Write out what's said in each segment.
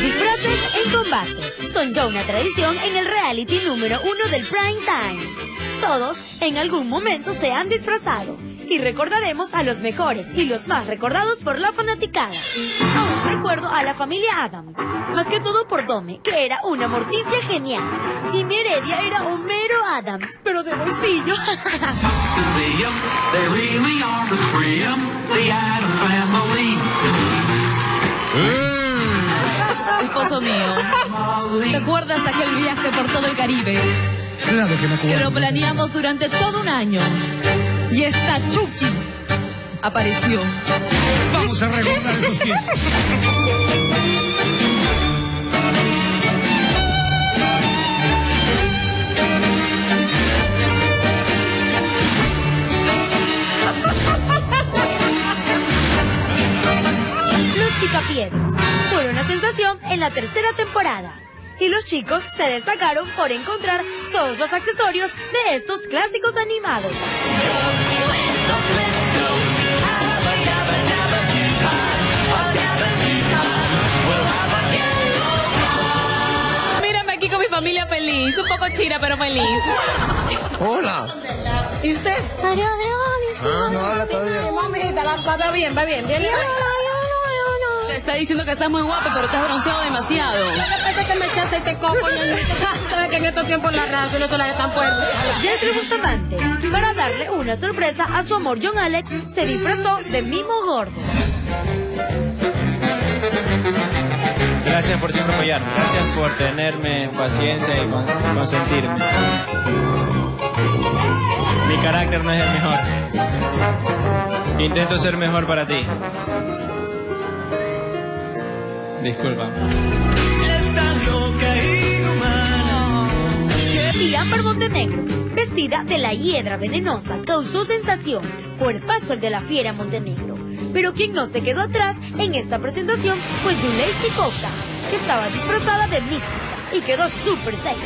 Disfraces en combate son ya una tradición en el reality número uno del prime time. Todos en algún momento se han disfrazado y recordaremos a los mejores y los más recordados por la fanaticada. Aún recuerdo a la familia Adams, más que todo por Dome, que era una morticia genial, y mi heredia era Homero Adams, pero de bolsillo. Esposo mío, ¿te acuerdas de aquel viaje por todo el Caribe Claro que me que acuerdo. lo planeamos durante todo un año? Y esta Chucky apareció. Vamos a recordar esos tiempos. Los Picapiedras una sensación en la tercera temporada. Y los chicos se destacaron por encontrar todos los accesorios de estos clásicos animados. Mírame aquí con mi familia feliz, un poco china pero feliz. Hola. ¿Y usted? Ah, no habla todavía. Mamita, va, va bien, va bien, bien. Te está diciendo que estás muy guapa, pero te has bronceado demasiado. Parece que me echaste este coco, ñoñita. Sabes que en estos tiempos la raza y los solares están fuertes. Jeffrey Bustamante, para darle una sorpresa a su amor John Alex, se disfrazó de mimo gordo. Gracias por siempre apoyarme. Gracias por tenerme paciencia y con- consentirme. Mi carácter no es el mejor. Intento ser mejor para ti. Discúlpame. Y Amber Montenegro, vestida de la hiedra venenosa, causó sensación por el paso el de la fiera Montenegro. Pero quien no se quedó atrás en esta presentación fue Juleisi Coca, que estaba disfrazada de mística y quedó súper sexy.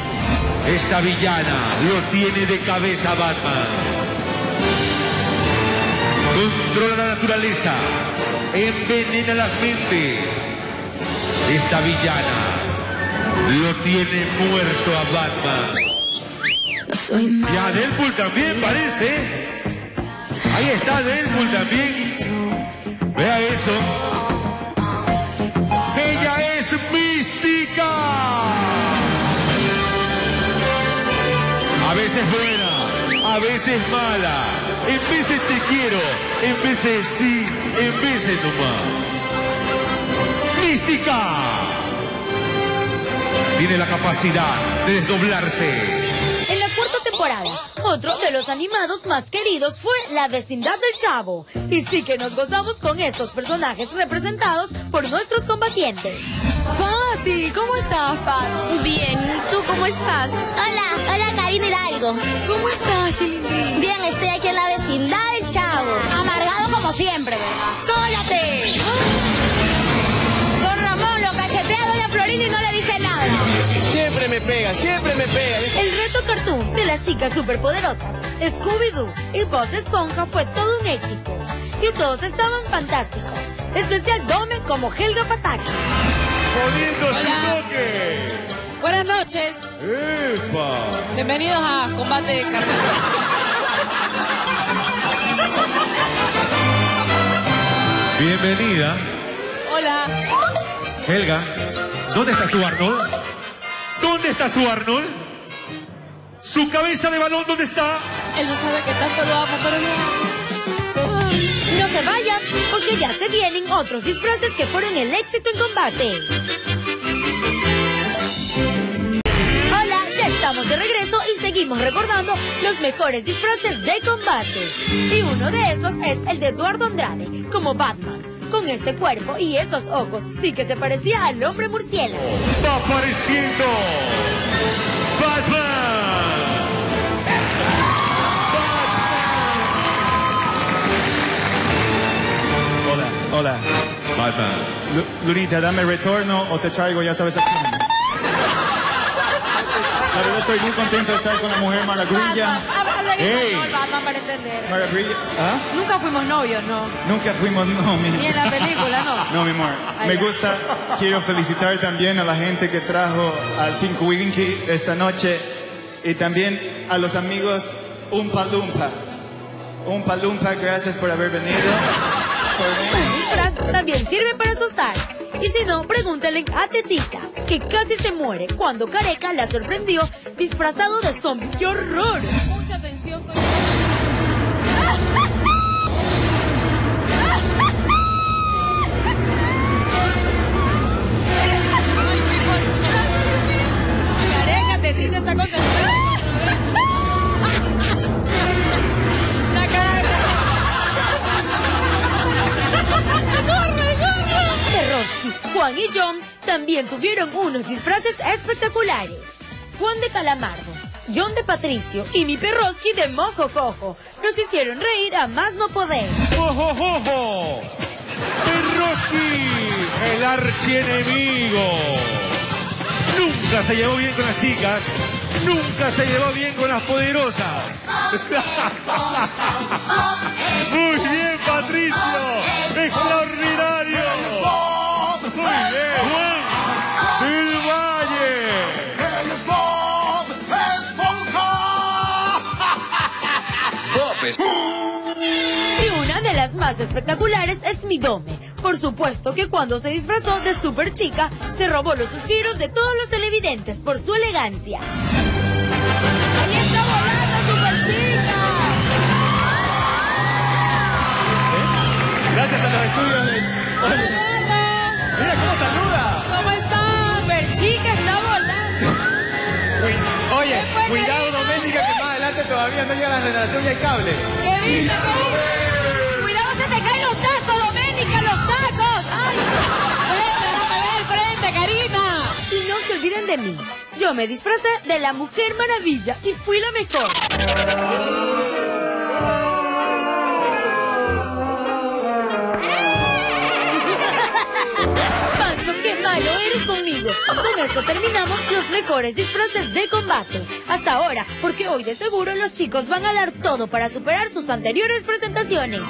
Esta villana lo tiene de cabeza Batman. Controla la naturaleza, envenena las mentes. Esta villana lo tiene muerto a Batman. Y a Deadpool también parece. Ahí está Deadpool también. Vea eso. Ella es mística. A veces buena, a veces mala. En veces te quiero, en veces sí, en veces no más. Tiene la capacidad de desdoblarse. En la cuarta temporada, otro de los animados más queridos fue La vecindad del Chavo. Y sí que nos gozamos con estos personajes representados por nuestros combatientes. Pati, ¿cómo estás, Pati? Bien, ¿tú cómo estás? Hola, hola Karina Hidalgo. ¿Cómo estás, Chilindrín? Bien, estoy aquí en la vecindad del Chavo. Amargado como siempre, ¿verdad? ¡Cállate! Me pega, siempre me pega. El reto cartoon de las chicas superpoderosas, Scooby-Doo y Bob de Esponja fue todo un éxito. Y todos estaban fantásticos. Especial Dome como Helga Pataki. Poniendo su Hola. toque. Buenas noches. ¡Epa! Bienvenidos a Combate Carnal. Bienvenida, Hola. Helga. ¿Dónde está su Arnold? ¿Dónde está su Arnold? ¿Su cabeza de balón dónde está? Él no sabe que tanto lo amo, pero no. No se vayan, porque ya se vienen otros disfraces que fueron el éxito en combate. Hola, ya estamos de regreso y seguimos recordando los mejores disfraces de combate. Y uno de esos es el de Eduardo Andrade, como Batman. Con este cuerpo y esos ojos, sí que se parecía al hombre murciélago. Va apareciendo Batman. Hola, hola. Batman. Lu- Lunita, dame retorno o te traigo, ya sabes a quién. La verdad estoy muy contento de estar con la mujer maravilla. Batman, habla en Ey. español, Batman, para entender. Maravilla. ¿Ah? Nunca fuimos novios, no. Nunca fuimos, no, mi. Ni en la película, no. No, mi amor. Ah, Me gusta. Quiero felicitar también a la gente que trajo al Team Winky esta noche y también a los amigos Umpa Lumpa. Umpa Lumpa, gracias por haber venido. Por también sirve para asustar. Y si no, pregúntale a Tetica, que casi se muere cuando Careca la sorprendió disfrazado de zombie. ¡Qué horror! Atención con Juan y John también tuvieron unos disfraces espectaculares. Juan de Calamardo, John de Patricio y mi Perroski de Mojo Cojo nos hicieron reír a más no poder. ¡Ojo, ojo! Perroski, el archienemigo. Nunca se llevó bien con las chicas, nunca se llevó bien con las poderosas. Muy bien, Patricio. Extraordinario. Muy bien, más espectaculares es mi Dome. Por supuesto que cuando se disfrazó de super chica, se robó los suspiros de todos los televidentes por su elegancia. ¡Ahí está volando super chica! Gracias a los estudios de. Mira cómo saluda. ¿Cómo están? Super chica está volando. Oye, cuidado? Doménica, que más adelante todavía no llega la generación y el cable. ¿Qué viste? ¿Qué viste? Yo me disfracé de la Mujer Maravilla y fui la mejor. Pancho, qué malo eres conmigo. Con esto terminamos los mejores disfraces de combate. Hasta ahora, porque hoy de seguro los chicos van a dar todo para superar sus anteriores presentaciones.